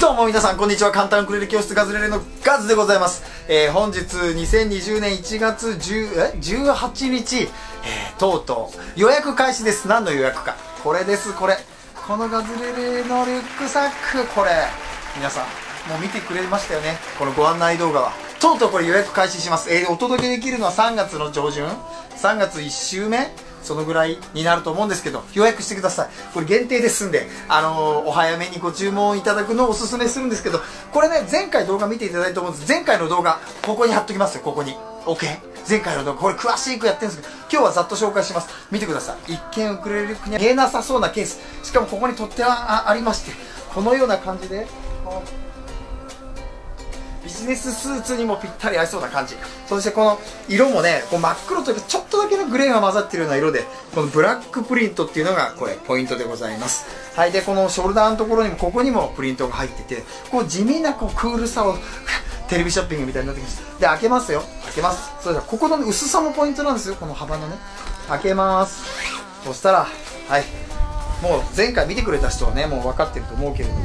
どうも皆さんこんにちは。簡単ウクレレ教室ガズレレのガズでございます、えー本日2020年1月10え？18日、えーとうとう予約開始です。何の予約か。これですこれ。このガズレレのリュックサックこれ。皆さんもう見てくれましたよね。このご案内動画は。とうとうこれ予約開始します、えーお届けできるのは3月の上旬。3月1週目。そのぐらいになると思うんですけど予約してください。これ限定ですんで、あのーお早めにご注文いただくのをおすすめするんですけどこれね前回動画見ていただいたと思うんです。前回の動画ここに貼っときますよ。ここに。OK 前回の動画。これ詳しくやってるんですけど今日はざっと紹介します。見てください。一見ウクレレに見えなさそうなケース。しかもここに取っ手はありましてこのような感じでジネススーツにもぴったり合いそうな感じ。そしてこの色もねこう真っ黒というかちょっとだけのグレーが混ざってるような色でこのブラックプリントっていうのがこれポイントでございます。はいでこのショルダーのところにもここにもプリントが入っててこう地味なこうクールさを テレビショッピングみたいになってきましたで開けますよ。開けます。それではここの薄さもポイントなんですよ。この幅のね。開けます。そしたらはい。もう前回見てくれた人はねもう分かってると思うけれども。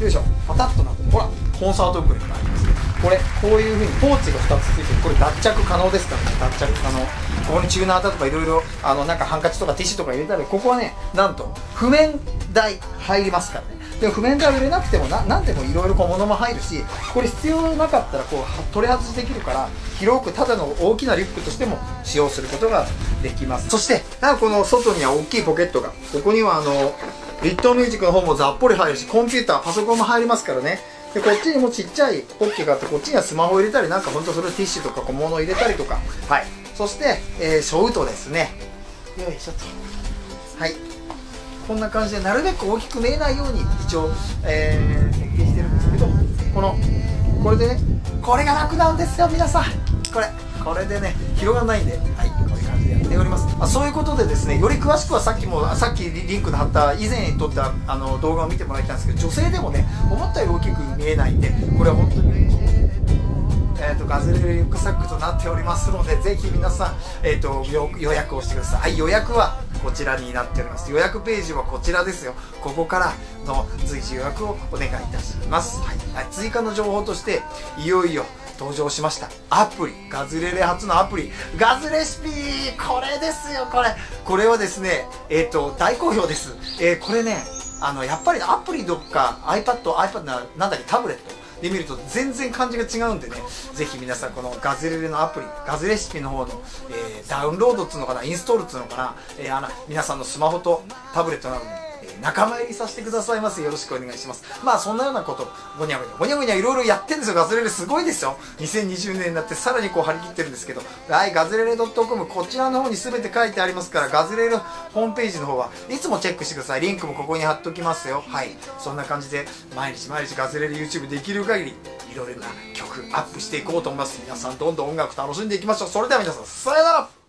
よいしょ。パタッとなってほらコンサートウクレがあります。これこういうふうにポーチが2つついてる。これ脱着可能ですからね。脱着可能。ここにチューナーだとかいろいろあのなんかハンカチとかティッシュとか入れたらここはねなんと譜面台入りますからね。でも譜面台を入れなくてもななんでもいろいろ小物も入るしこれ必要なかったらこう取り外しできるから広くただの大きなリュックとしても使用することができます。そしてなんかこの外には大きいポケットが。ここにはあのリットミュージックの方もざっぽり入るしコンピューターパソコンも入りますからね。でこっちにもちっちゃいポッケがあってこっちにはスマホを入れたりなんかほんとそれティッシュとか小物を入れたりとか。はい。そして、えー、ショウトですね。よいしょっと。はい。こんな感じでなるべく大きく見えないように一応、えー設計してるんですけどこのこれでねこれが楽なんですよ皆さん。これこれでね広がらないんで。はい。ております、まあ、そういうことでですねより詳しくはさっきもさっきリンクの貼った以前に撮ったあの動画を見てもらいたいんですけど女性でもね思ったより大きく見えないんでこれは本当にえー、とガズレレリュックサックとなっておりますのでぜひ皆さん、えー、と予約をしてください、はい、予約はこちらになっております。予約ページはこちらですよ。ここからの随時予約をお願いいたします、はいはい、追加の情報としていよいよ登場しました。アプリ。ガズレレ初のアプリ。ガズレシピこれですよこれ。これはですねえっ、と大好評です、えーこれねあのやっぱりアプリどっか iPad、iPad ななんだっけタブレット。で見ると全然感じが違うんでねぜひ皆さんこのガズレレのアプリガズレシピの方の、えーダウンロードっつうのかなインストールっつうのかな、えーあの皆さんのスマホとタブレットなどに、仲間入りさせてくださいます。よろしくお願いします。まあそんなようなことごにゃごにゃごにゃごにゃいろいろやってるんですよ。ガズレレすごいですよ。2020年になってさらにこう張り切ってるんですけど。はいガズレレ .com こちらの方に全て書いてありますからガズレレホームページの方はいつもチェックしてください。リンクもここに貼っときますよ。はい。そんな感じで毎日毎日ガズレレ YouTube できる限りいろいろな曲アップしていこうと思います。皆さんどんどん音楽楽しんでいきましょう。それでは皆さんさよなら。